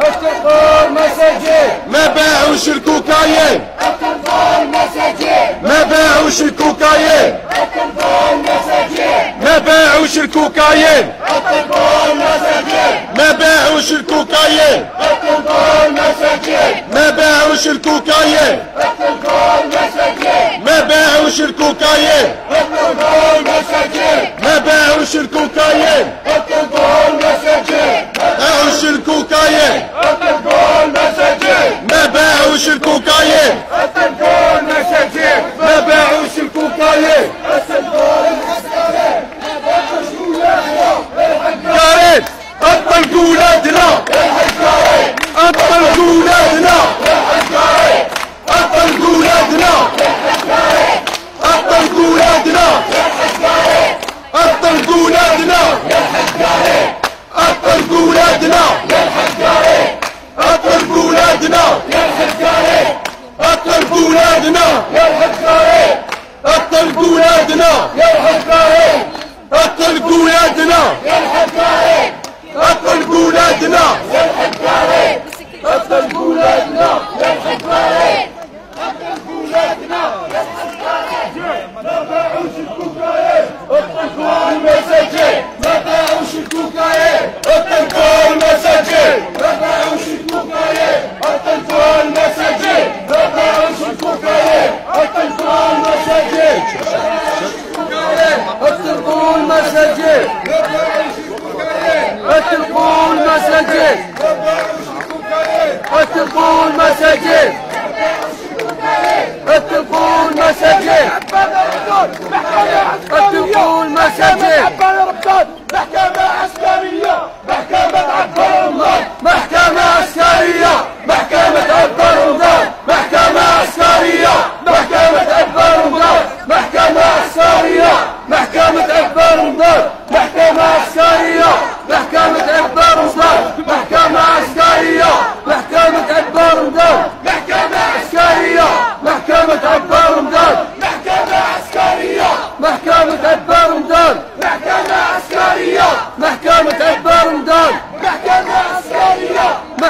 اطلقوا المساجد ما باعوش الكوكايين اطلقوا المساجد ما باعوش الكوكايين اطلقوا المساجد ما باعوش الكوكايين اطلقوا المساجد ما باعوش الكوكايين اطلقوا المساجد ما باعوش الكوكايين اطلقوا المساجد ما باعوش الكوكايين اطلقوا المساجد ما باعوش الكوكايين اطلقوا المساجد باعوش الكوكايين باعوش الكوكايين السندون مشاجيع ما باعوش الكوكايين السندون ولادنا يا الحبايب أقل ولادنا يا الحبايب المساجد اتركوا المساجد اتركوا المساجد اتركوا المساجد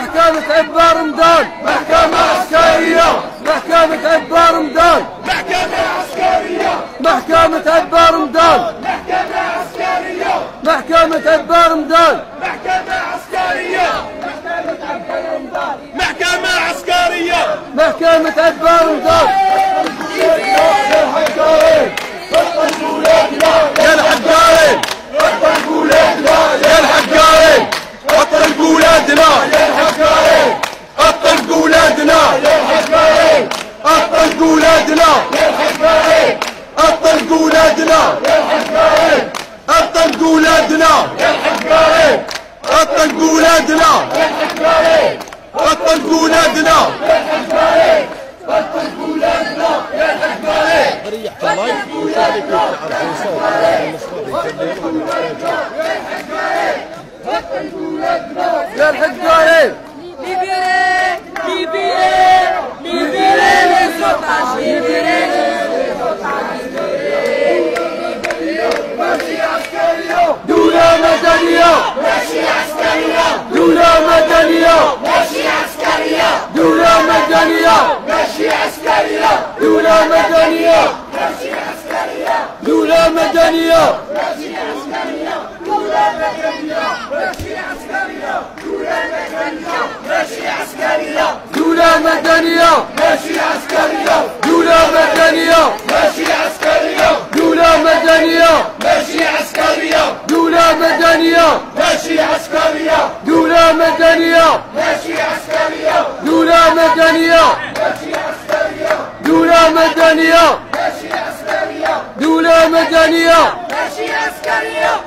محكمة أكبر رمضان محكمة عسكرية. محكمة أكبر رمضان محكمة عسكرية. محكمة أكبر رمضان محكمة عسكرية. محكمة أكبر رمضان محكمة عسكرية. محكمة عسكرية. محكمة أكبر رمضان يا الحجارين اطلقوا ولادنا يا الحجارين اطلقوا ولادنا الحكاية الطلق ولادنا للحسبين الطلق ولادنا للحسبين الطلق ولادنا للحسبين الطلق ولادنا للحسبين الطلق ولادنا للحسبين الطلق ولادنا للحسبين ريح اللايف وشارك الصوت يا الحق قايل. عسكرية ماشية مدنية. ماشية عسكرية مدنية. ماشية عسكرية دولة مدنية. ماشي عسكرية دولة مدنية. ماشي عسكرية دولة مدنية. ماشي عسكرية دولة مدنية. ماشي عسكرية دولة مدنية ماشي عسكرية دولة مدنية ماشي عسكرية دولة مدنية. دولة مدنية ماشي عسكرية.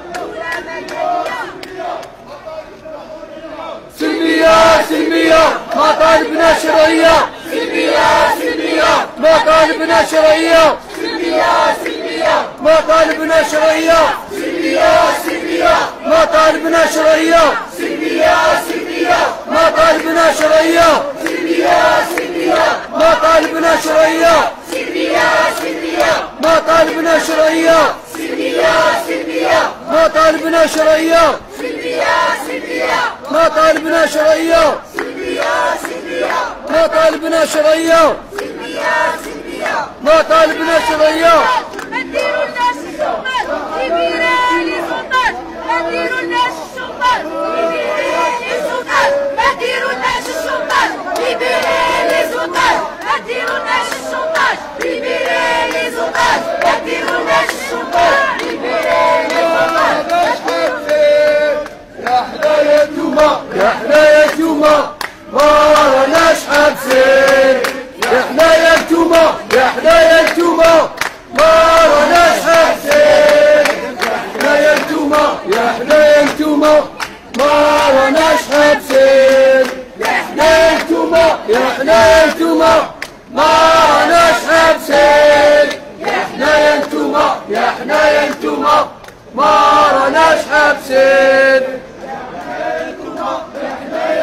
سلمية سلمية. مطالبنا شرعية. سلمية سلمية. مطالبنا شرعية. سلمية سلمية. مطالبنا شرعية. سلمية سلمية. مطالبنا شرعية. سلمية سلمية. مطالبنا شرعية. سلمية سلمية. مطالبنا شرعية. مطالبنا شرعية. سلمية سلمية مطالبنا شرعية. سلمية سلمية مطالبنا شرعية. ما طالبنا شرعية. ما طالبنا شرعية. يا حنايا انتوما ما راناش حابسين يا انتوما يا حنايا انتوما ما راناش حابسين يا حنايا انتوما ما راناش حابسين يا حنايا انتوما يا حنايا انتوما ما راناش حابسين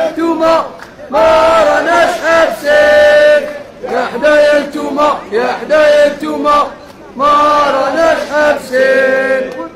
انتوما ما راناش حابسين انتوما يا حدايا انتوما ما راناش حابسين